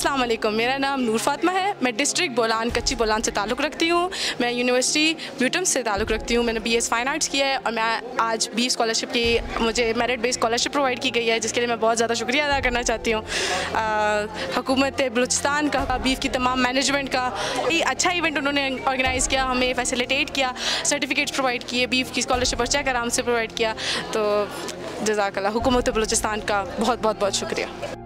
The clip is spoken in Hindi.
अस्सलाम वालेकुम मेरा नाम नूर फातमा है। मैं डिस्ट्रिक्ट बोलान, कच्ची बोलान से ताल्लुक़ रखती हूँ। मैं यूनिवर्सिटी ब्यूटम से ताल्लुक़ रखती हूँ। मैंने बीएस फाइन आर्ट्स किया है और मैं आज बी स्कॉलरशिप की, मुझे मेरिट बेस्ड स्कॉलरशिप प्रोवाइड की गई है, जिसके लिए मैं बहुत ज़्यादा शुक्रिया अदा करना चाहती हूँ। हुकूमत बलूचिस्तान का बीफ की तमाम मैनेजमेंट का, ये अच्छा इवेंट उन्होंने ऑर्गेनाइज़ किया, हमें फैसिलिटेट किया सर्टिफिकेट्स प्रोवाइड किए बीफ की स्कॉलरशिप और चेक आराम से प्रोवाइड किया। तो जजाकला हुकूमत बलूचिस्तान का बहुत बहुत बहुत शुक्रिया।